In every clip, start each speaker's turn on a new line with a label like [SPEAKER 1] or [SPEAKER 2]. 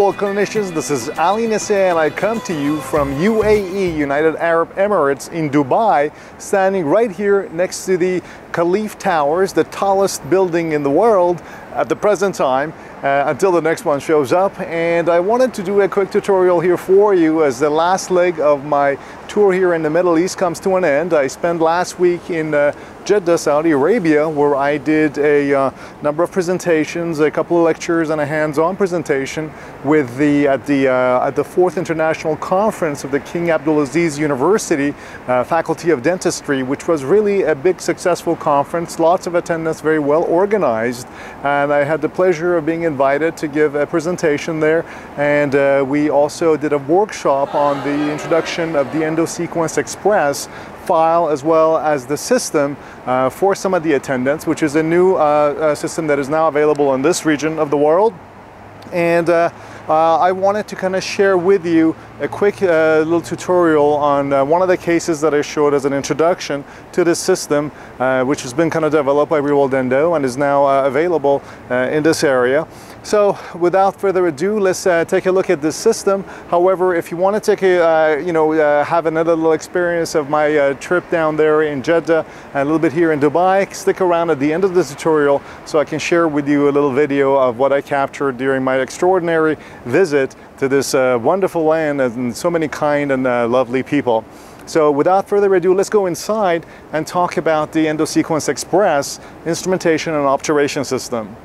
[SPEAKER 1] world clinicians. This is Ali Nasseh and I come to you from UAE, United Arab Emirates in Dubai, standing right here next to the Khalif Towers, the tallest building in the world at the present time uh, until the next one shows up. And I wanted to do a quick tutorial here for you as the last leg of my tour here in the Middle East comes to an end. I spent last week in uh, Jeddah, Saudi Arabia, where I did a uh, number of presentations, a couple of lectures, and a hands-on presentation with the at the uh, at the fourth international conference of the King Abdulaziz University uh, Faculty of Dentistry, which was really a big successful conference. Lots of attendance, very well organized, and I had the pleasure of being invited to give a presentation there. And uh, we also did a workshop on the introduction of the EndoSequence Xpress file as well as the system uh, for some of the attendants, which is a new uh, uh, system that is now available in this region of the world. And uh, I wanted to kind of share with you a quick uh, little tutorial on uh, one of the cases that I showed as an introduction to this system, uh, which has been kind of developed by Real World Endo and is now uh, available uh, in this area. So without further ado, let's uh, take a look at this system. However, if you want to take a, uh, you know, uh, have another little experience of my trip down there in Jeddah and a little bit here in Dubai, stick around at the end of the tutorial so I can share with you a little video of what I captured during my extraordinary visit to this uh, wonderful land and so many kind and uh, lovely people. So without further ado, let's go inside and talk about the EndoSequence Xpress instrumentation and obturation system.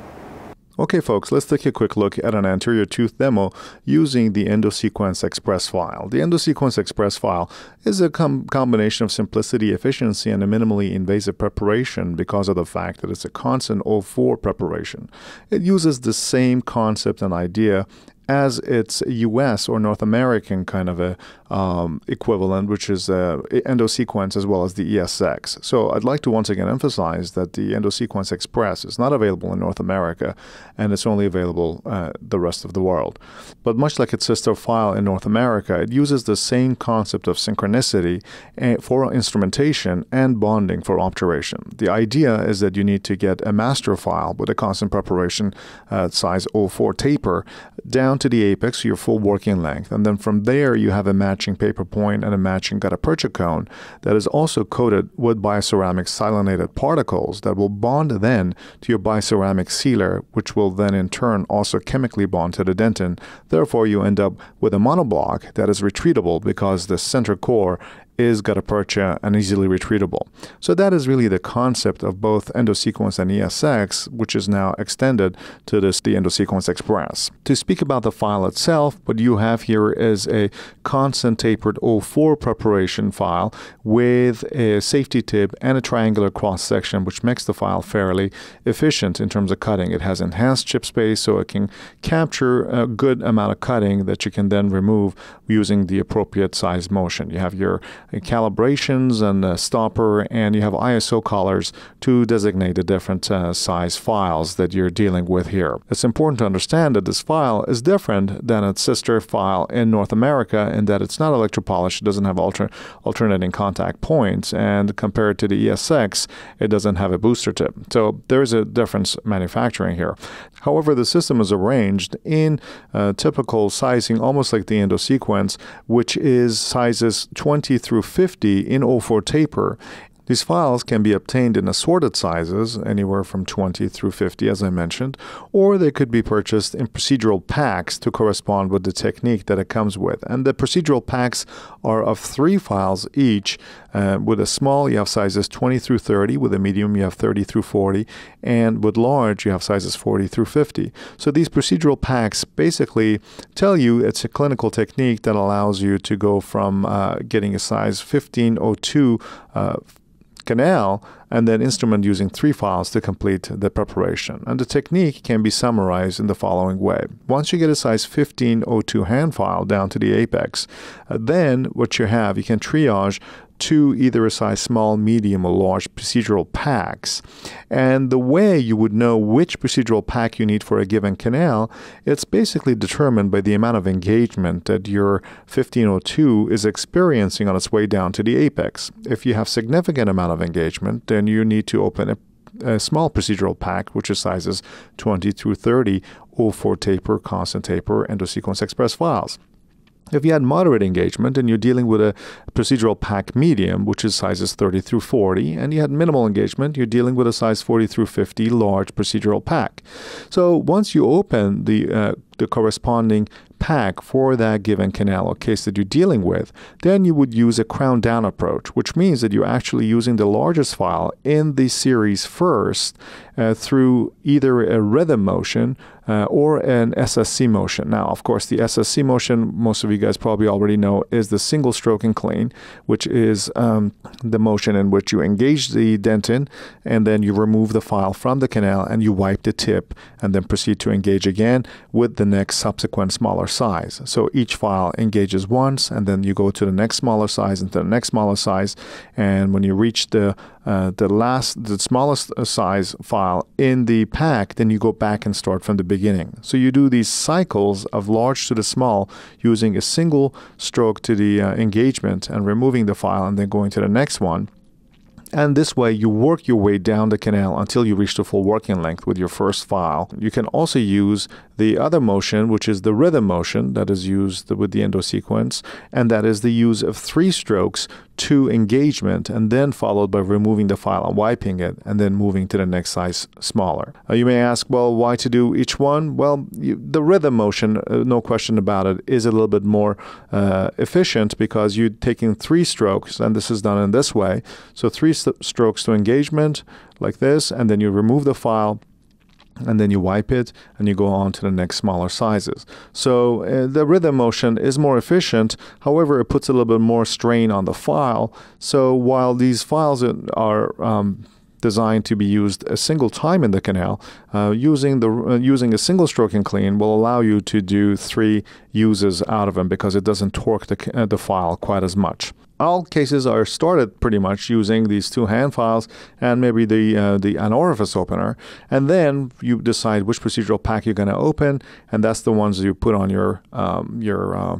[SPEAKER 2] Okay folks, let's take a quick look at an anterior tooth demo using the EndoSequence Xpress file. The EndoSequence Xpress file is a com combination of simplicity, efficiency, and a minimally invasive preparation because of the fact that it's a constant O4 preparation. It uses the same concept and idea as its US or North American kind of a um, equivalent, which is uh, EndoSequence as well as the ESX. So I'd like to once again emphasize that the EndoSequence Xpress is not available in North America and it's only available uh, the rest of the world. But much like its sister file in North America, it uses the same concept of synchronicity eh, for instrumentation and bonding for obturation. The idea is that you need to get a master file with a constant preparation uh, size 04 taper down to the apex, your full working length, and then from there you have a matching paper point and a matching gutta percha cone that is also coated with bioceramic silynated particles that will bond then to your bioceramic sealer, which will then in turn also chemically bond to the dentin. Therefore, you end up with a monoblock that is retreatable because the center core is gutta percha and easily retreatable. So that is really the concept of both EndoSequence and ESX, which is now extended to this the EndoSequence Xpress. To speak about the file itself, what you have here is a constant tapered O4 preparation file with a safety tip and a triangular cross section, which makes the file fairly efficient in terms of cutting. It has enhanced chip space, so it can capture a good amount of cutting that you can then remove using the appropriate size motion. You have your calibrations and stopper, and you have ISO collars to designate the different uh, size files that you're dealing with here. It's important to understand that this file is different than its sister file in North America in that it's not electropolished, it doesn't have alter alternating contact points, and compared to the ESX, it doesn't have a booster tip. So there is a difference manufacturing here. However, the system is arranged in uh, typical sizing, almost like the EndoSequence, which is sizes 20 through 50 in 04 taper. These files can be obtained in assorted sizes, anywhere from 20 through 50, as I mentioned, or they could be purchased in procedural packs to correspond with the technique that it comes with. And the procedural packs are of three files each. Uh, with a small, you have sizes 20 through 30. With a medium, you have 30 through 40. And with large, you have sizes 40 through 50. So these procedural packs basically tell you it's a clinical technique that allows you to go from uh, getting a size 1502 uh, canal and then instrument using three files to complete the preparation. And the technique can be summarized in the following way. Once you get a size 1502 hand file down to the apex, uh, then what you have, you can triage to either a size small, medium, or large procedural packs. And the way you would know which procedural pack you need for a given canal, it's basically determined by the amount of engagement that your 1502 is experiencing on its way down to the apex. If you have significant amount of engagement, then you need to open a a small procedural pack, which is sizes 20 through 30, O4 taper, constant taper, EndoSequence Xpress files. If you had moderate engagement and you're dealing with a procedural pack medium, which is sizes 30 through 40, and you had minimal engagement, you're dealing with a size 40 through 50 large procedural pack. So once you open the uh, the corresponding pack for that given canal or case that you're dealing with, then you would use a crown down approach, which means that you're actually using the largest file in the series first uh, through either a rhythm motion uh, or an SSC motion. Now, of course, the SSC motion, most of you guys probably already know, is the single stroke and clean, which is um, the motion in which you engage the dentin and then you remove the file from the canal and you wipe the tip and then proceed to engage again with the next subsequent smaller size. So each file engages once, and then you go to the next smaller size and to the next smaller size. And when you reach the uh, the last, the smallest uh, size file in the pack, then you go back and start from the beginning. So you do these cycles of large to the small using a single stroke to the uh, engagement and removing the file and then going to the next one. And this way, you work your way down the canal until you reach the full working length with your first file. You can also use the other motion, which is the rhythm motion that is used with the EndoSequence, and that is the use of three strokes to engagement, and then followed by removing the file and wiping it, and then moving to the next size smaller. Uh, you may ask, well, why to do each one? Well, you, the rhythm motion, uh, no question about it, is a little bit more uh, efficient because you're taking three strokes, and this is done in this way. So three st- strokes to engagement, like this, and then you remove the file and then you wipe it and you go on to the next smaller sizes. So uh, the rhythm motion is more efficient. However, it puts a little bit more strain on the file. So while these files are um, designed to be used a single time in the canal, uh, using the uh, using a single stroke and clean will allow you to do three uses out of them because it doesn't torque the, uh, the file quite as much all cases are started pretty much using these two hand files and maybe the uh, the an orifice opener, and then you decide which procedural pack you're going to open, and that's the ones you put on your um, your uh,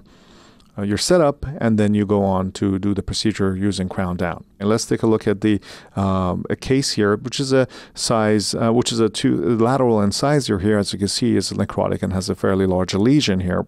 [SPEAKER 2] your setup, and then you go on to do the procedure using crown down. And let's take a look at the um, a case here, which is a size, uh, which is a two lateral incisor here, as you can see, is necrotic and has a fairly large lesion here.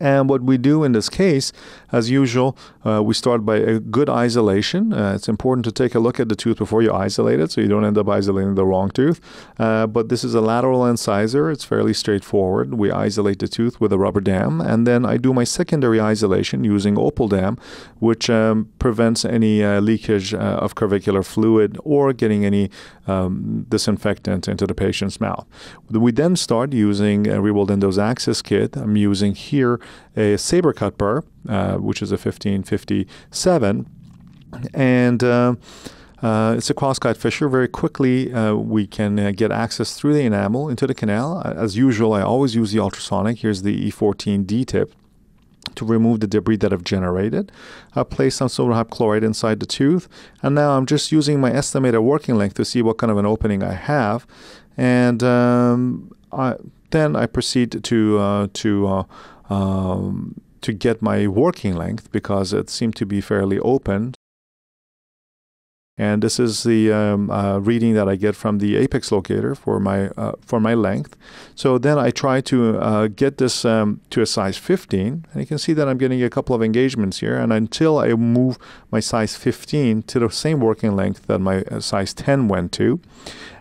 [SPEAKER 2] And what we do in this case, as usual, uh, we start by a good isolation. Uh, it's important to take a look at the tooth before you isolate it so you don't end up isolating the wrong tooth. Uh, but this is a lateral incisor. It's fairly straightforward. We isolate the tooth with a rubber dam. And then I do my secondary isolation using OpalDam, which um, prevents any uh, leakage uh, of crevicular fluid or getting any um, disinfectant into the patient's mouth. We then start using a Real World Endo's Access kit. I'm using here a saber cut burr, uh, which is a 1557, and uh, uh, it's a cross-cut fissure. Very quickly, uh, we can uh, get access through the enamel into the canal. As usual, I always use the ultrasonic. Here's the E14D tip to remove the debris that I've generated. I place some sodium hypochlorite inside the tooth, and now I'm just using my estimated working length to see what kind of an opening I have. And um, I, then I proceed to uh, to uh, um, to get my working length because it seemed to be fairly open. And this is the um, uh, reading that I get from the apex locator for my uh, for my length. So then I try to uh, get this um, to a size 15, and you can see that I'm getting a couple of engagements here. And until I move my size 15 to the same working length that my uh, size 10 went to,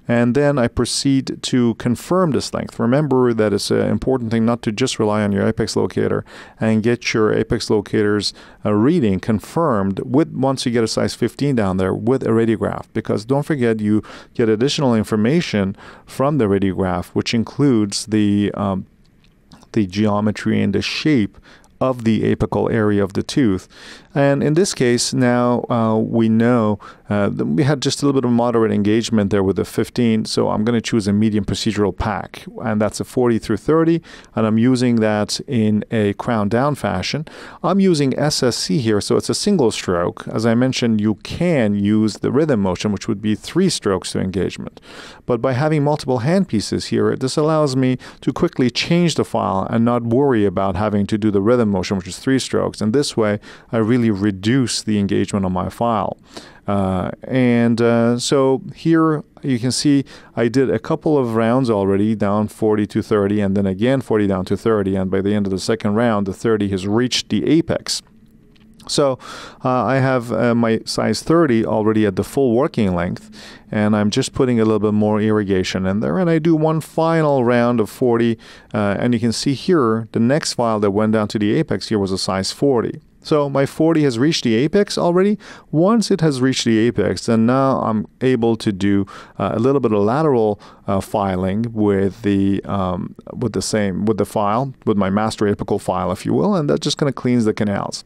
[SPEAKER 2] and then I proceed to confirm this length. Remember that it's an important thing not to just rely on your apex locator and get your apex locator's uh, reading confirmed with once you get a size 15 down there with a radiograph because don't forget you get additional information from the radiograph which includes the um, the geometry and the shape of the apical area of the tooth. And in this case, now uh, we know uh, we had just a little bit of moderate engagement there with the 15, so I'm going to choose a medium procedural pack, and that's a 40 through 30, and I'm using that in a crown down fashion. I'm using SSC here, so it's a single stroke. As I mentioned, you can use the rhythm motion, which would be three strokes to engagement. But by having multiple handpieces here, this allows me to quickly change the file and not worry about having to do the rhythm motion, which is three strokes. And this way, I really reduce the engagement on my file. Uh, and uh, so here you can see I did a couple of rounds already, down 40 to 30, and then again 40 down to 30. And by the end of the second round, the 30 has reached the apex. So uh, I have uh, my size 30 already at the full working length and I'm just putting a little bit more irrigation in there and I do one final round of 40 uh, and you can see here the next file that went down to the apex here was a size 40. So my 40 has reached the apex already. Once it has reached the apex, then now I'm able to do uh, a little bit of lateral uh, filing with the um, with the same with the file with my master apical file, if you will, and that just kind of cleans the canals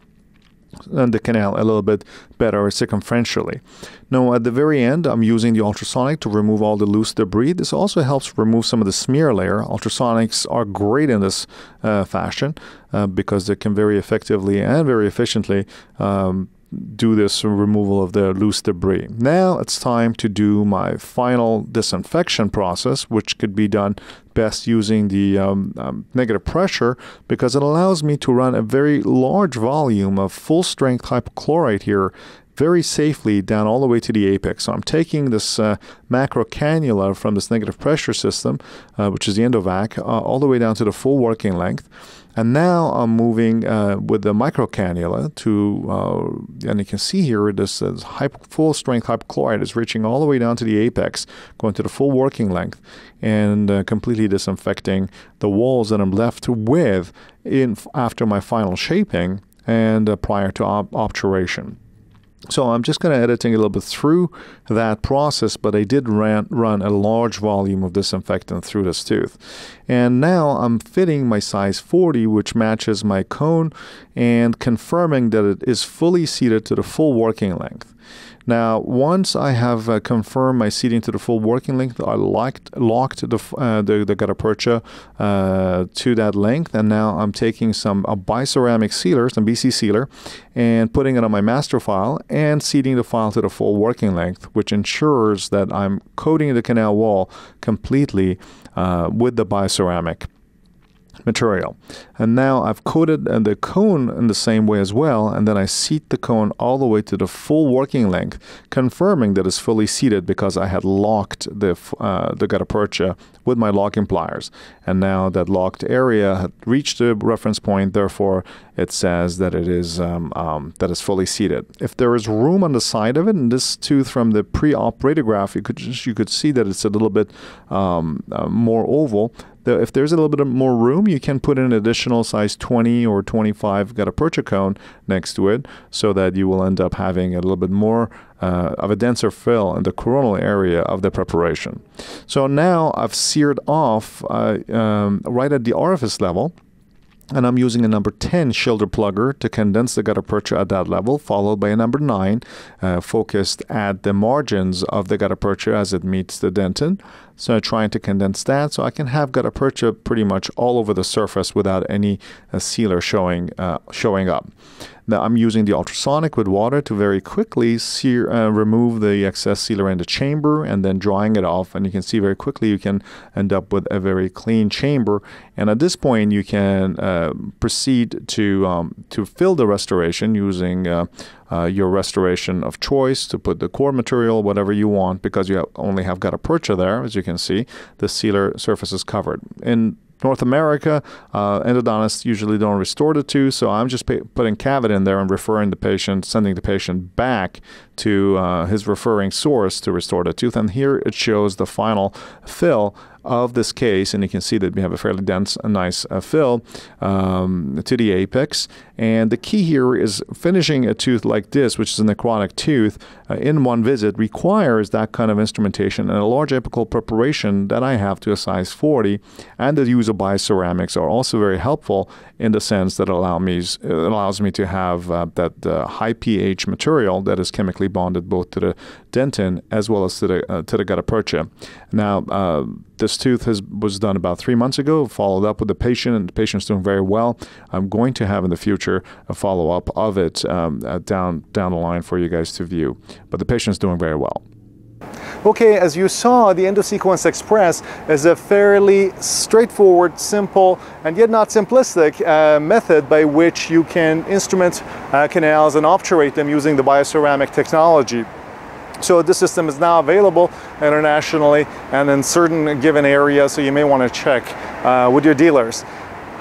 [SPEAKER 2] the canal a little bit better circumferentially. Now at the very end I'm using the ultrasonic to remove all the loose debris. This also helps remove some of the smear layer. Ultrasonics are great in this uh, fashion uh, because they can very effectively and very efficiently um, do this removal of the loose debris. Now it's time to do my final disinfection process, which could be done best using the um, um, negative pressure because it allows me to run a very large volume of full strength hypochlorite here very safely down all the way to the apex. So I'm taking this uh, macro cannula from this negative pressure system, uh, which is the endovac, uh, all the way down to the full working length. And now I'm moving uh, with the micro cannula to, uh, and you can see here this, this full strength hypochlorite is reaching all the way down to the apex, going to the full working length, and uh, completely disinfecting the walls that I'm left with in after my final shaping and uh, prior to op obturation. So I'm just going to editing a little bit through that process, but I did ran, run a large volume of disinfectant through this tooth. And now I'm fitting my size 40, which matches my cone, and confirming that it is fully seated to the full working length. Now, once I have uh, confirmed my seating to the full working length, I locked, locked the, uh, the, the gutta percha uh, to that length, and now I'm taking some a bioceramic sealer, some BC sealer, and putting it on my master file and seating the file to the full working length, which ensures that I'm coating the canal wall completely uh, with the bioceramic material. And now I've coated uh, the cone in the same way as well, and then I seat the cone all the way to the full working length, confirming that it's fully seated because I had locked the, uh, the gutta percha with my locking pliers. And now that locked area had reached the reference point, therefore it says that it is um, um, fully seated. If there is room on the side of it, and this tooth from the pre-op radiograph, you could just, you could see that it's a little bit um, uh, more oval the, if there's a little bit of more room, you can put an additional size 20 or 25 gutta percha cone next to it so that you will end up having a little bit more uh, of a denser fill in the coronal area of the preparation. So now I've seared off uh, um, right at the orifice level and I'm using a number 10 shoulder plugger to condense the gutta percha at that level, followed by a number 9 uh, focused at the margins of the gutta percha as it meets the dentin. So I'm trying to condense that so I can have gutta percha pretty much all over the surface without any uh, sealer showing, uh, showing up. Now I'm using the ultrasonic with water to very quickly sear, uh, remove the excess sealer in the chamber and then drying it off. And you can see very quickly you can end up with a very clean chamber. And at this point you can uh, proceed to, um, to fill the restoration using uh, your restoration of choice to put the core material, whatever you want, because you have only have gutta percha there, as you can see. The sealer surface is covered. In North America, uh, endodontists usually don't restore the tooth, so I'm just putting Cavit in there and referring the patient, sending the patient back to uh, his referring source to restore the tooth. And here it shows the final fill of this case, and you can see that we have a fairly dense, a nice uh, fill um, to the apex. And the key here is finishing a tooth like this, which is a necrotic tooth, uh, in one visit requires that kind of instrumentation and a large apical preparation that I have to a size 40 and the use of bioceramics are also very helpful in the sense that allow me, it allows me to have uh, that uh, high pH material that is chemically bonded both to the dentin as well as to the, uh, to the gutta percha. Now, uh, this tooth has, was done about three months ago, followed up with the patient, and the patient's doing very well. I'm going to have in the future a follow up of it um, uh, down, down the line for you guys to view. But the patient's doing very well.
[SPEAKER 1] Okay, as you saw, the EndoSequence Xpress is a fairly straightforward, simple, and yet not simplistic uh, method by which you can instrument uh, canals and obturate them using the bioceramic technology.
[SPEAKER 2] So this system is now available internationally and in certain given areas, so you may want to check uh, with your dealers.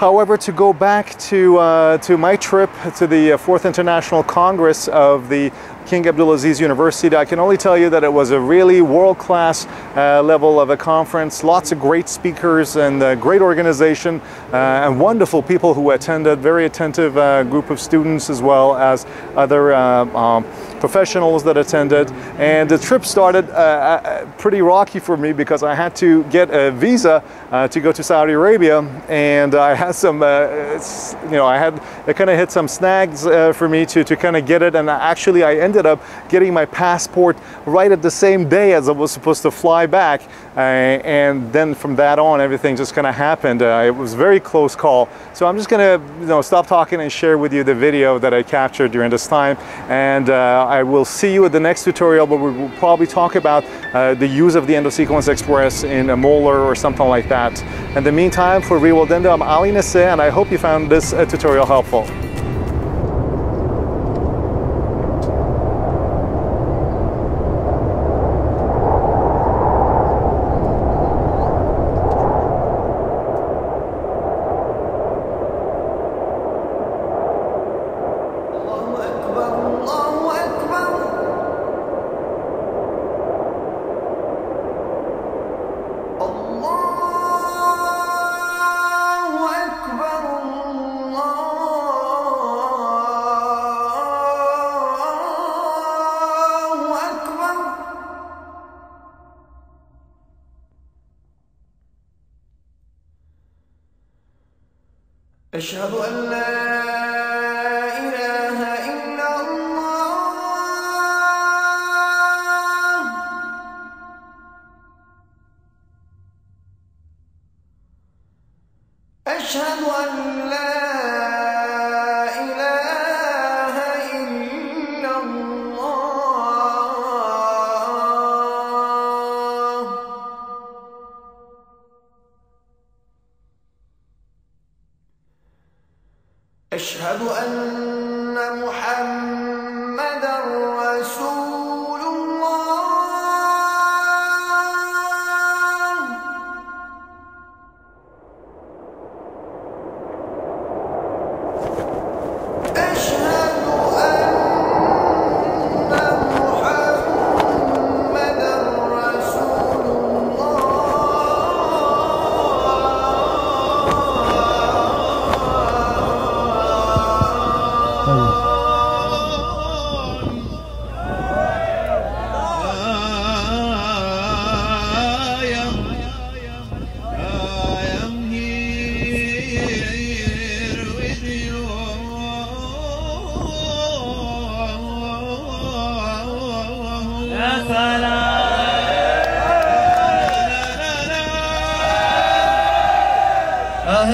[SPEAKER 2] However, to go back to, uh, to my trip to the uh, Fourth International Congress of the King Abdulaziz University, I can only tell you that it was a really world-class uh, level of a conference. Lots of great speakers and uh, great organization uh, and wonderful people who attended. Very attentive uh, group of students as well as other um, professionals that attended. And the trip started pretty rocky for me because I had to get a visa to go to Saudi Arabia, and I had some, you know, I had it kind of hit some snags for me to to kind of get it, and actually I ended up getting my passport right at the same day as I was supposed to fly back. Uh, and then from that on, everything just kind of happened. Uh, it was very close call. So I'm just going to you know, stop talking and share with you the video that I captured during this time. And uh, I will see you at the next tutorial, but we will probably talk about uh, the use of the EndoSequence Xpress in a molar or something like that. In the meantime, for Real I'm Ali Nasseh, and I hope you found this uh, tutorial helpful.
[SPEAKER 3] أشهد أن لا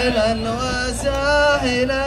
[SPEAKER 1] أهلا وسهلا